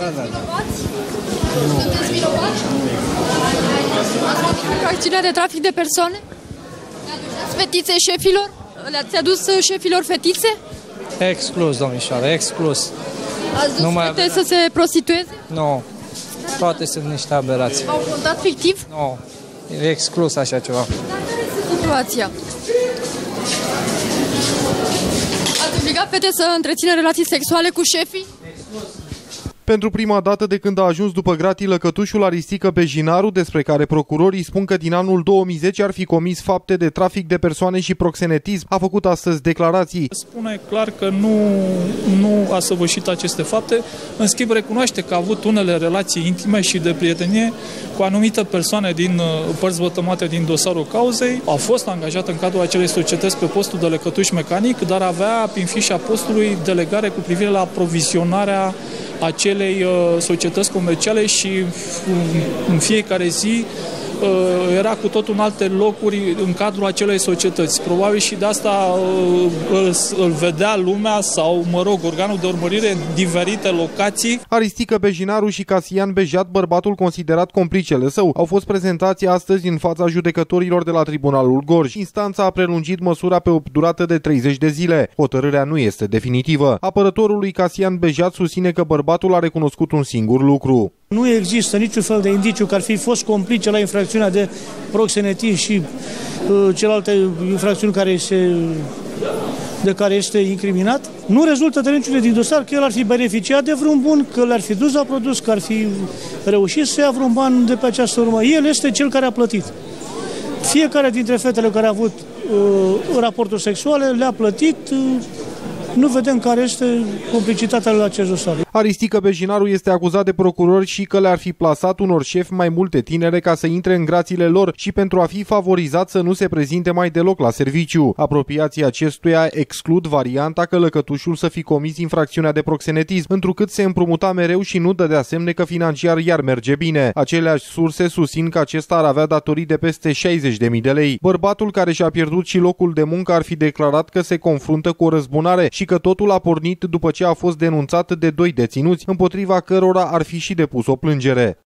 Da, da, da. Sunteți vinovați? Ați făcut infracțiunea de trafic de persoane? Le-ați fetițe șefilor? Le-ați adus uh, șefilor fetițe? Exclus, domnișoară, exclus. Ați dus Nu mai fete avem. să se prostitueze? Nu. Toate sunt niște aberații. Au contat fictiv? Nu. E exclus așa ceva. Situația. Ați obligat fete să întrețină relații sexuale cu șefii? Pentru prima dată de când a ajuns după gratii lăcătușul Aristică Bejinaru, despre care procurorii spun că din anul 2010 ar fi comis fapte de trafic de persoane și proxenetism, a făcut astăzi declarații. Spune clar că nu, nu a săvârșit aceste fapte, în schimb recunoaște că a avut unele relații intime și de prietenie cu anumite persoane din uh, părți vătămate din dosarul cauzei. A fost angajat în cadrul acelei societăți pe postul de lecătuș mecanic, dar avea prin fișa postului delegare cu privire la aprovizionarea acelei uh, societăți comerciale și în fiecare zi uh, era cu totul în alte locuri în cadrul acelei societăți. Probabil și de asta uh, îl, îl vedea lumea sau, mă rog, organul de urmărire în diferite locații. Aristică Bejinaru și Casian Bejat, bărbatul considerat complicele său, au fost prezentați astăzi în fața judecătorilor de la Tribunalul Gorj. Instanța a prelungit măsura pe o durată de 30 de zile. Hotărârea nu este definitivă. Apărătorul lui Casian Bejat susține că bărbatul a recunoscut un singur lucru. Nu există niciun fel de indiciu că ar fi fost complice la infracțiunea de proxenetism și uh, celelalte infracțiuni care se, de care este incriminat. Nu rezultă de niciunul din dosar că el ar fi beneficiat de vreun bun, că l-ar fi dus la produs, că ar fi reușit să ia vreun ban de pe această urmă. El este cel care a plătit. Fiecare dintre fetele care a avut uh, raporturi sexuale le-a plătit. Uh, nu vedem care este complicitatea la acest dosar. Aristică Bejinaru este acuzat de procurori și că le-ar fi plasat unor șefi mai multe tinere ca să intre în grațiile lor și pentru a fi favorizat să nu se prezinte mai deloc la serviciu. Apropiații acestuia exclud varianta că lăcătușul să fi comis infracțiunea de proxenetism, întrucât se împrumuta mereu și nu dădea semne că financiar iar merge bine. Aceleași surse susțin că acesta ar avea datorii de peste 60.000 de lei. Bărbatul care și-a pierdut și locul de muncă ar fi declarat că se confruntă cu o răzbunare și că totul a pornit după ce a fost denunțat de doi deținuți, împotriva cărora ar fi și depus o plângere.